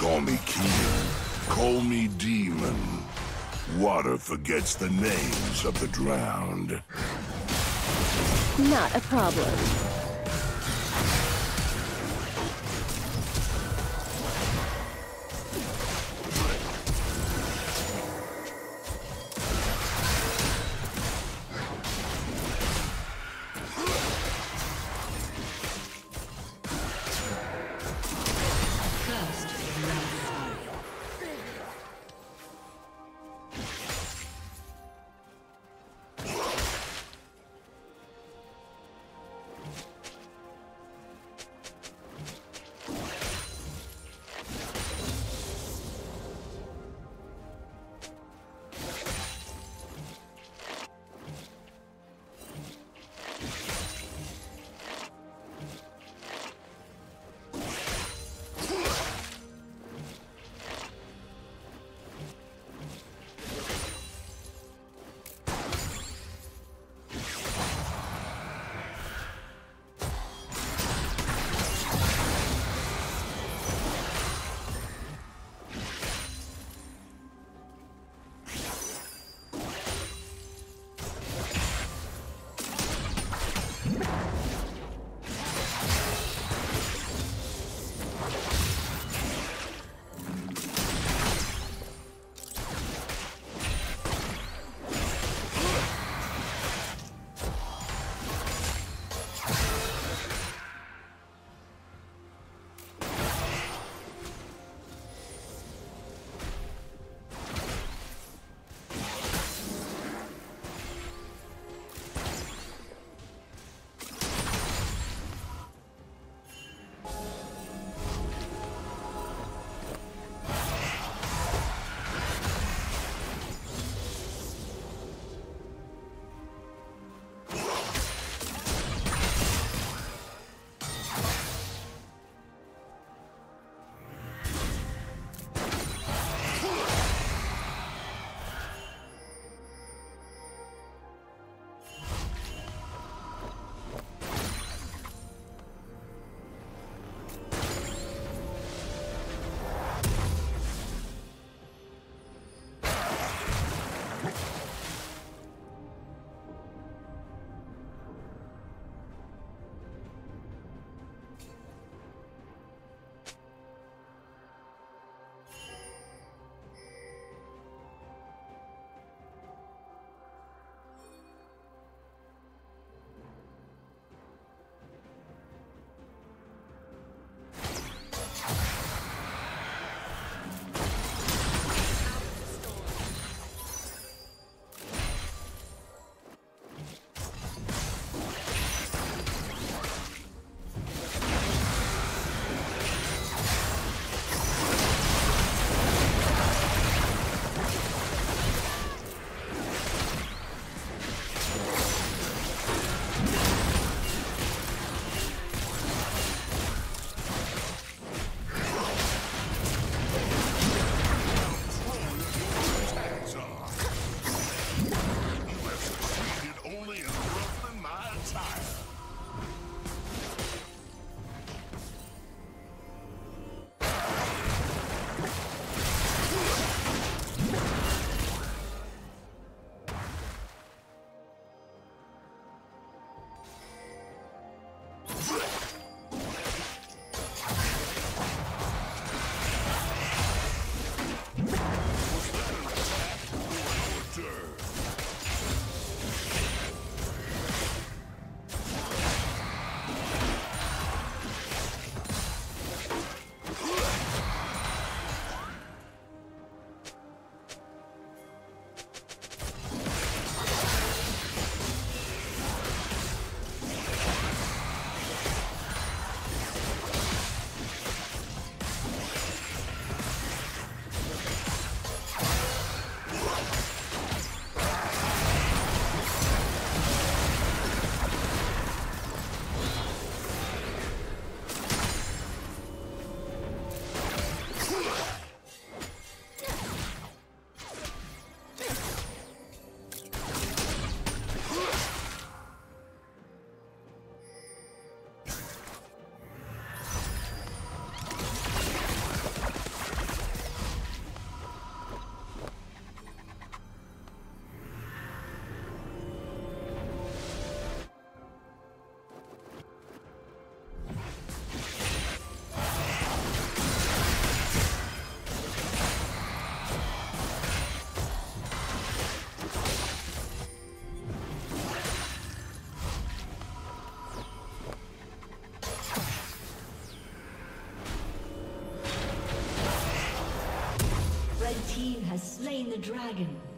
Call me King. Call me Demon. Water forgets the names of the drowned. Not a problem. Slain the dragon.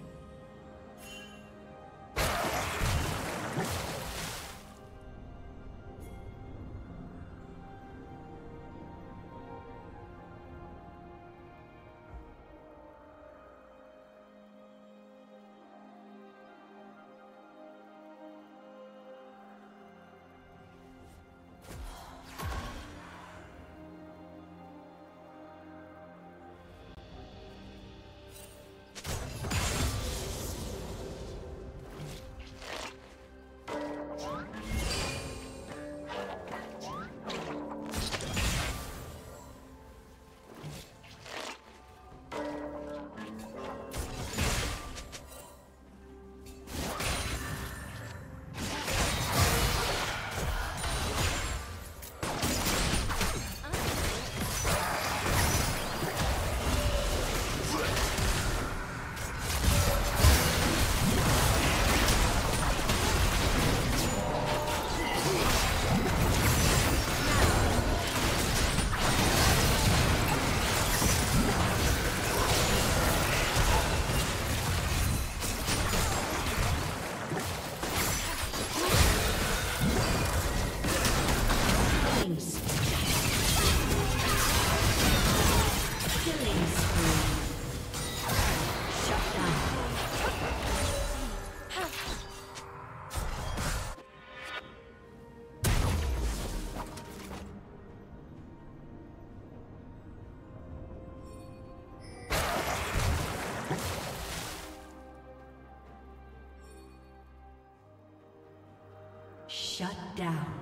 Down.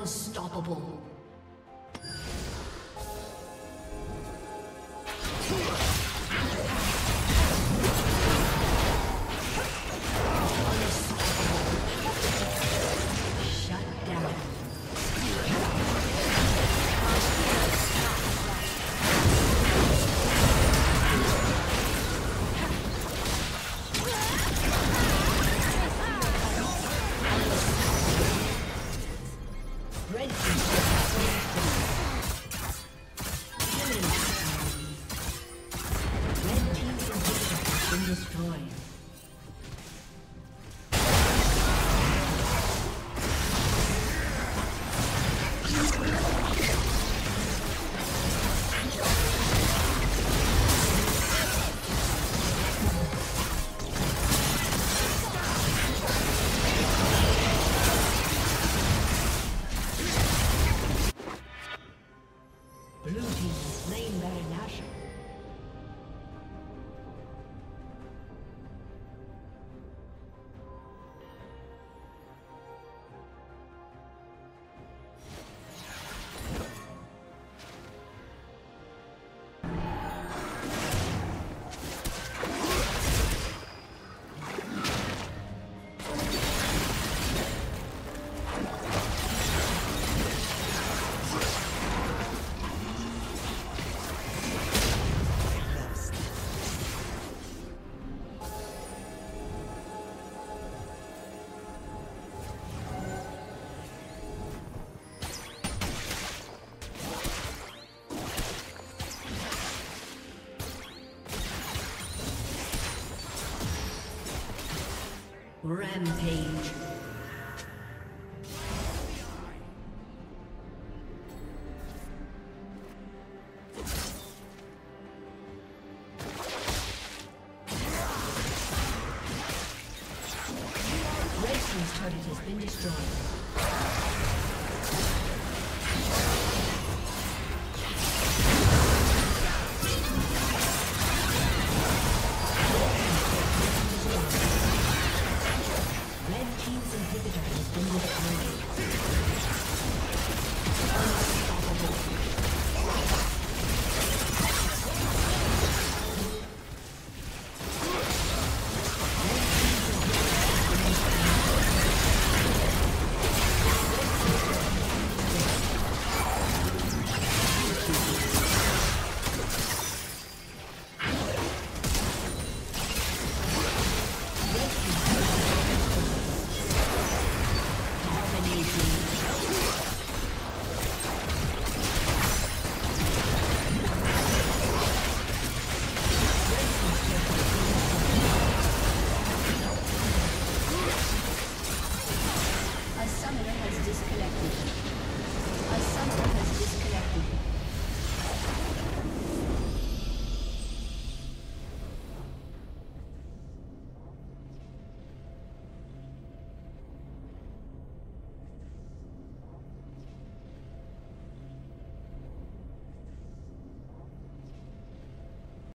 Unstoppable. Rampage.